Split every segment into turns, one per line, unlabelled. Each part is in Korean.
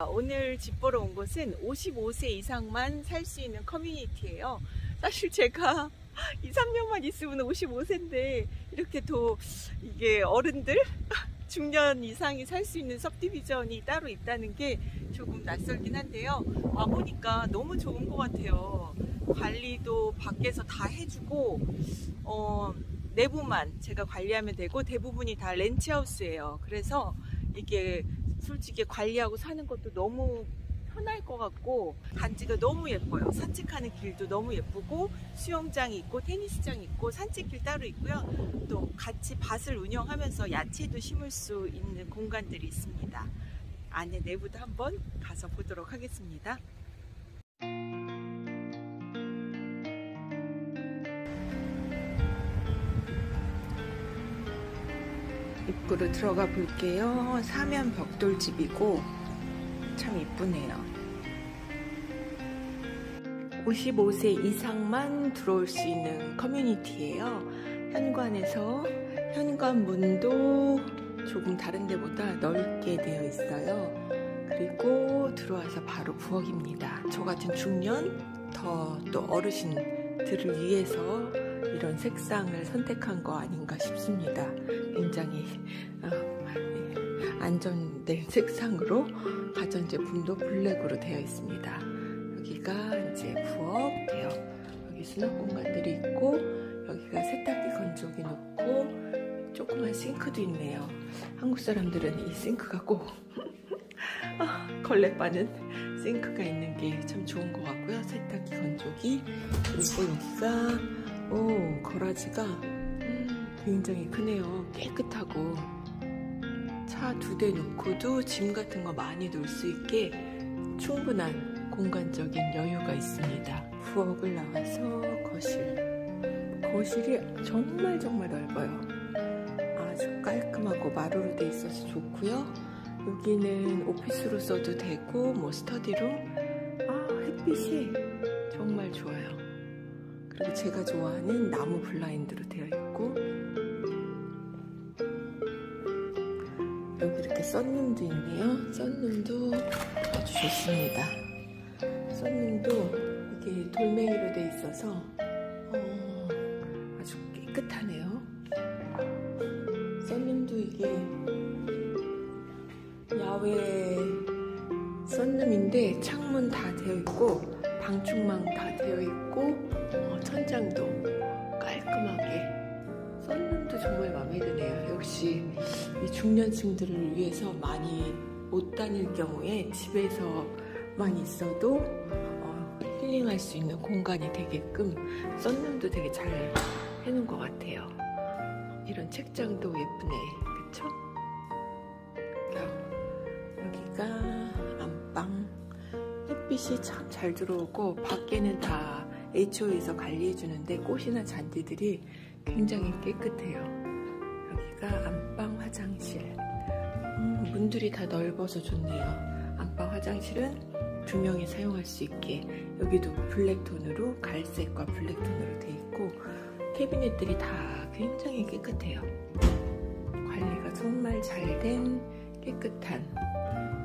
오늘 집 보러 온 곳은 55세 이상만 살 수 있는 커뮤니티예요. 사실 제가 2, 3년만 있으면 55세인데 이렇게 또 이게 어른들 중년 이상이 살 수 있는 섭디비전이 따로 있다는 게 조금 낯설긴 한데요. 와보니까 너무 좋은 것 같아요. 관리도 밖에서 다 해주고 어, 내부만 제가 관리하면 되고 대부분이 다 렌치하우스예요. 그래서 이게 솔직히 관리하고 사는 것도 너무 편할 것 같고 단지가 너무 예뻐요. 산책하는 길도 너무 예쁘고 수영장이 있고 테니스장 있고 산책길 따로 있고요. 또 같이 밭을 운영하면서 야채도 심을 수 있는 공간들이 있습니다. 안에 내부도 한번 가서 보도록 하겠습니다. 입구로 들어가 볼게요. 사면 벽돌집이고 참 이쁘네요. 55세 이상만 들어올 수 있는 커뮤니티예요. 현관에서 현관 문도 조금 다른 데보다 넓게 되어 있어요. 그리고 들어와서 바로 부엌입니다. 저 같은 중년, 더 또 어르신들을 위해서 이런 색상을 선택한 거 아닌가 싶습니다. 굉장히 어, 안전된 색상으로 가전제품도 블랙으로 되어 있습니다. 여기가 이제 부엌이에요. 여기 수납 공간들이 있고 여기가 세탁기 건조기 놓고 조그만 싱크도 있네요. 한국 사람들은 이 싱크가 꼭 아, 걸레 빠는 싱크가 있는 게 참 좋은 것 같고요. 세탁기 건조기 그리고 여기가 오 거라지가 음, 굉장히 크네요. 깨끗하고 차 두 대 놓고도 짐 같은 거 많이 놓을 수 있게 충분한 공간적인 여유가 있습니다. 부엌을 나와서 거실. 거실이 정말 정말 넓어요. 아주 깔끔하고 마루로 돼 있어서 좋고요. 여기는 오피스로 써도 되고 뭐 스터디룸. 아 햇빛이 정말 좋아요. 그리고 제가 좋아하는 나무 블라인드로 되어 있고 여기 이렇게 썬룸도 있네요. 썬룸도 아주 좋습니다. 썬룸도 이게 돌멩이로 되어 있어서 어, 아주 깨끗하네요. 썬룸도 이게 야외 썬룸인데 창문 다 되어 있고 방충망 다 되어 있고 어, 천장도 깔끔하게 썬룸도 정말 마음에 드네요. 역시 이 중년층들을 위해서 많이 못 다닐 경우에 집에서만 있어도 어, 힐링할 수 있는 공간이 되게끔 썬룸도 되게 잘 해놓은 것 같아요. 이런 책장도 예쁘네, 그쵸? 여기가 안방. 햇빛이 참 잘 들어오고 밖에는 다 HO에서 관리해 주는데 꽃이나 잔디들이 굉장히 깨끗해요. 여기가 안방 화장실. 음, 문들이 다 넓어서 좋네요. 안방 화장실은 두 명이 사용할 수 있게 여기도 블랙톤으로 갈색과 블랙톤으로 되어 있고 캐비넷들이 다 굉장히 깨끗해요. 관리가 정말 잘 된 깨끗한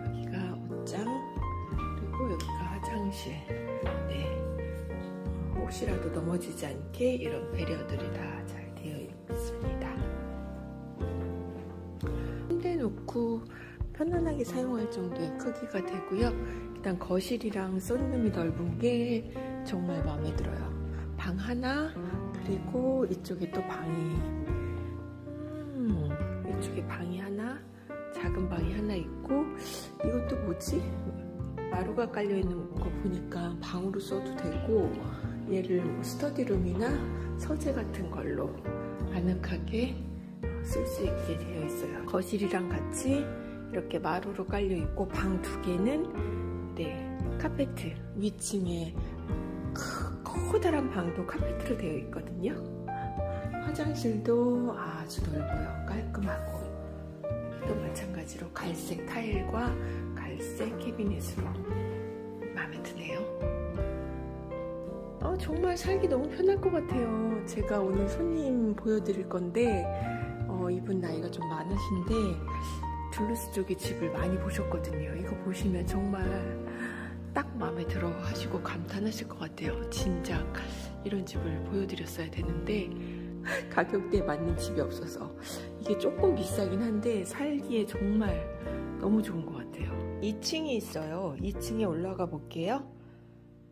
여기가 옷장 그리고 여기가 화장실. 네. 혹시라도 넘어지지 않게 이런 배려들이 다 잘 되어 있습니다. 침대 놓고 편안하게 사용할 정도의 크기가 되고요. 일단 거실이랑 썬룸이 넓은 게 정말 마음에 들어요. 방 하나 그리고 이쪽에 또 방이 음, 이쪽에 방이 하나 작은 방이 하나 있고 이것도 뭐지? 마루가 깔려 있는 거 보니까 방으로 써도 되고 얘를 뭐 스터디룸이나 서재 같은 걸로 아늑하게 쓸 수 있게 되어 있어요. 거실이랑 같이 이렇게 마루로 깔려 있고 방 두 개는 네 카페트 위층에 커다란 방도 카페트로 되어 있거든요. 화장실도 아주 넓어요. 깔끔하고 또 마찬가지로 갈색 타일과 갈색 캐비넷으로 마음에 드네요. 어, 정말 살기 너무 편할 것 같아요. 제가 오늘 손님 보여드릴 건데 어, 이분 나이가 좀 많으신데 둘루스 쪽에 집을 많이 보셨거든요. 이거 보시면 정말 딱 마음에 들어 하시고 감탄하실 것 같아요. 진작 이런 집을 보여드렸어야 되는데 가격대에 맞는 집이 없어서 이게 조금 비싸긴 한데 살기에 정말 너무 좋은 것 같아요. 2층이 있어요. 2층에 올라가 볼게요.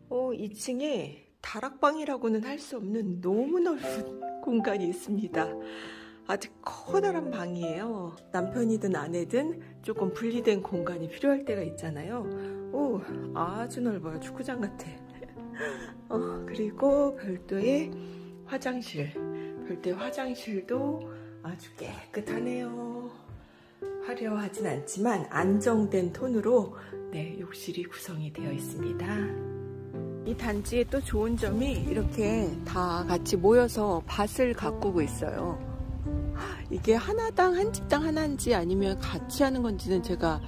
어, 2층에 다락방이라고는 할 수 없는 너무 넓은 공간이 있습니다. 아주 커다란 방이에요. 남편이든 아내든 조금 분리된 공간이 필요할 때가 있잖아요. 오, 아주 넓어요. 축구장 같아. 어, 그리고 별도의 화장실. 별도의 화장실도 아주 깨끗하네요. 화려하진 않지만 안정된 톤으로 네, 욕실이 구성이 되어 있습니다. 이 단지의 또 좋은 점이 이렇게 다 같이 모여서 밭을 가꾸고 있어요. 이게 하나당 한 집당 하나인지 아니면 같이 하는 건지는 제가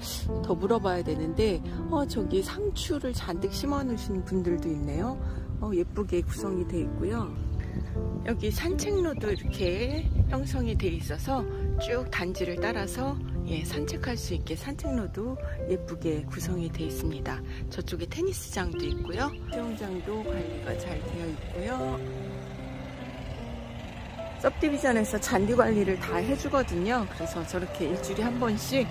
더 물어봐야 되는데 어 저기 상추를 잔뜩 심어 놓으신 분들도 있네요. 어 예쁘게 구성이 되어 있고요. 여기 산책로도 이렇게 형성이 되어 있어서 쭉 단지를 따라서 예, 산책할 수 있게 산책로도 예쁘게 구성이 되어 있습니다. 저쪽에 테니스장도 있고요. 수영장도 관리가 잘 되어 있고요. 섭디비전에서 잔디 관리를 다 해주거든요. 그래서 저렇게 일주일에 한 번씩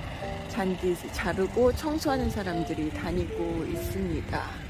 잔디 자르고 청소하는 사람들이 다니고 있습니다.